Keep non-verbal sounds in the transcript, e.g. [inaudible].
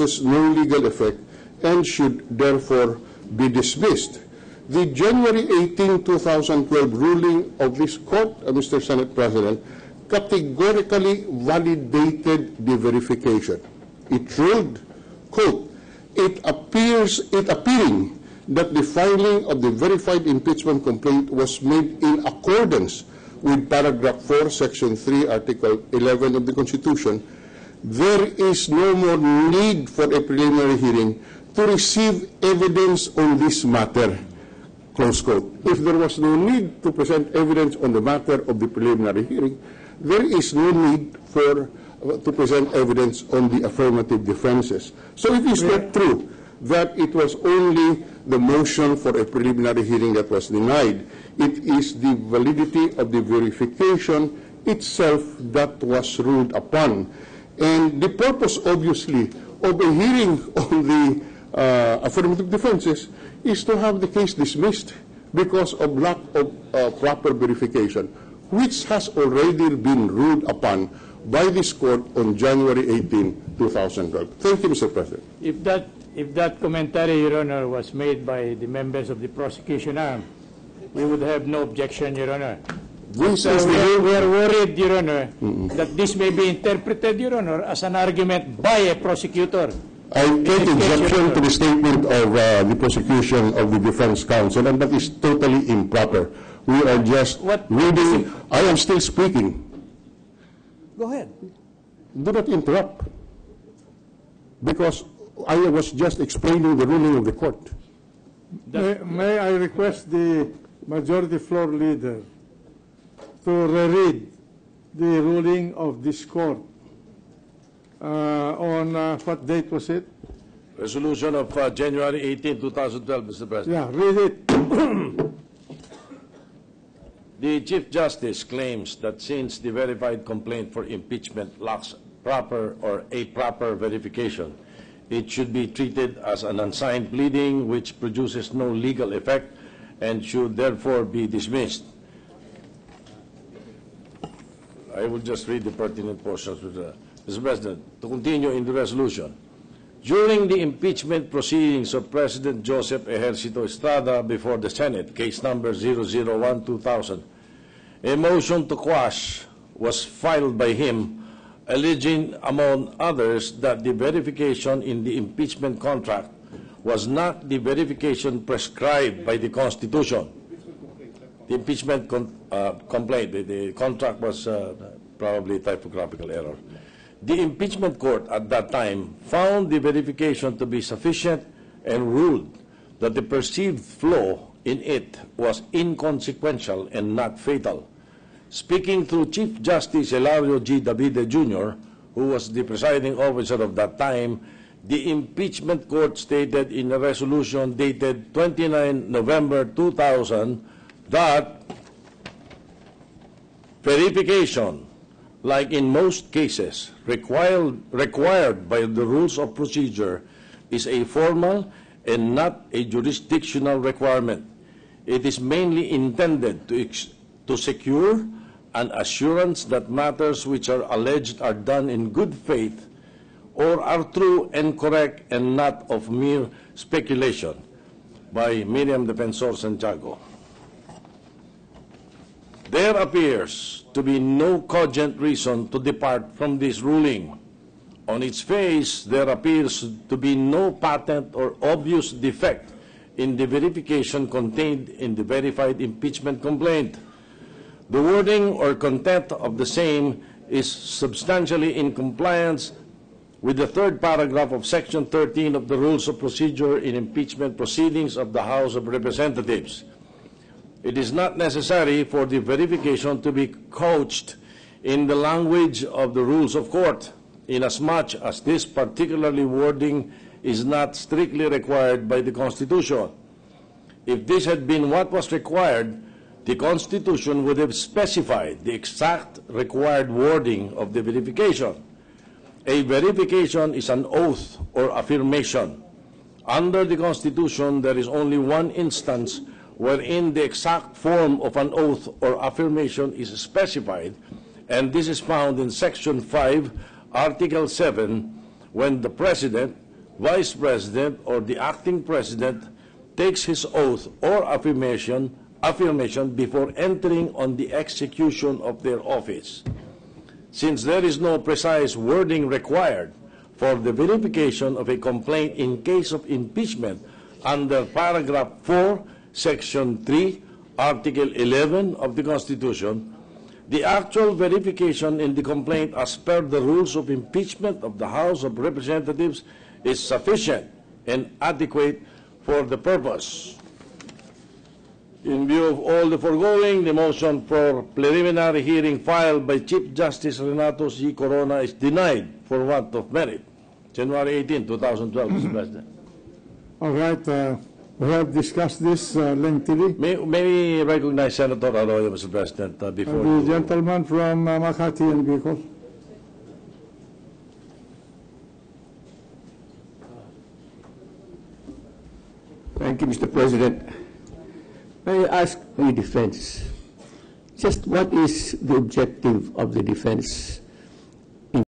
possesses no legal effect and should therefore be dismissed. The January 18, 2012 ruling of this court, uh, Mr. Senate President, categorically validated the verification. It ruled, quote, it appears, it appearing that the filing of the verified impeachment complaint was made in accordance with paragraph 4, section 3, article 11 of the Constitution, there is no more need for a preliminary hearing to receive evidence on this matter. Close quote. If there was no need to present evidence on the matter of the preliminary hearing, there is no need for uh, to present evidence on the affirmative defenses. So it is not true that it was only the motion for a preliminary hearing that was denied. It is the validity of the verification itself that was ruled upon. And the purpose, obviously, of a hearing [laughs] on the uh, affirmative defenses is to have the case dismissed because of lack of uh, proper verification, which has already been ruled upon by this court on January 18, 2012. Thank you, Mr. President. If that, if that commentary, Your Honor, was made by the members of the prosecution arm, we would have no objection, Your Honor. This So we the are, we are worried, Your Honor, that this may be interpreted, Your Honor, as an argument by a prosecutor. I take exception to the statement of uh, the prosecution of the defense counsel, and that is totally improper. We are just What- reading, I am still speaking. Go ahead. Do not interrupt, because I was just explaining the ruling of the court. May, may I request the majority floor leader to reread the ruling of this court uh, on, uh, what date was it? Resolution of uh, January 18, 2012, Mr. President. Yeah, read it. [clears throat] The Chief Justice claims that since the verified complaint for impeachment lacks proper or a proper verification, it should be treated as an unsigned pleading which produces no legal effect and should therefore be dismissed. I will just read the pertinent portions. Mr. President, to continue in the resolution. During the impeachment proceedings of President Joseph Ejercito Estrada before the Senate, case number 001-2000, a motion to quash was filed by him alleging, among others, that the verification in the impeachment contract was not the verification prescribed by the Constitution. The impeachment uh, complaint, the- the contract was uh, probably typographical error. The impeachment court at that time found the verification to be sufficient and ruled that the perceived flaw in it was inconsequential and not fatal. Speaking through Chief Justice Hilario G. Davide Jr., who was the presiding officer of that time, the impeachment court stated in a resolution dated 29 November 2000 that verification, like in most cases, required, required by the rules of procedure, is a formal and not a jurisdictional requirement. It is mainly intended to, to secure an assurance that matters which are alleged are done in good faith or are true and correct and not of mere speculation by Miriam Defensor Santiago. There appears to be no cogent reason to depart from this ruling. On its face, there appears to be no patent or obvious defect in the verification contained in the verified impeachment complaint. The wording or content of the same is substantially in compliance with the third paragraph of Section 13 of the Rules of Procedure in Impeachment Proceedings of the House of Representatives. It is not necessary for the verification to be couched in the language of the rules of court, inasmuch as this particularly wording is not strictly required by the Constitution. If this had been what was required, the Constitution would have specified the exact required wording of the verification. A verification is an oath or affirmation. Under the Constitution, there is only one instance wherein the exact form of an oath or affirmation is specified, and this is found in Section 5, Article 7, when the President Vice President or the acting President takes his oath or affirmation, affirmation before entering on the execution of their office. Since there is no precise wording required for the verification of a complaint in case of impeachment under paragraph 4, section 3, article 11 of the Constitution, the actual verification in the complaint as per the rules of impeachment of the House of Representatives is sufficient and adequate for the purpose. In view of all the foregoing, the motion for preliminary hearing filed by Chief Justice Renato C. Corona is denied for want of merit. January 18, 2012, Mr. President. All right, uh, we have discussed this uh, lengthily. May, may we recognize Senator Arroyo, Mr. President, uh, before... The gentleman from uh, Makati and Bicol. Thank you, Mr. President. May I ask the defense, just what is the objective of the defense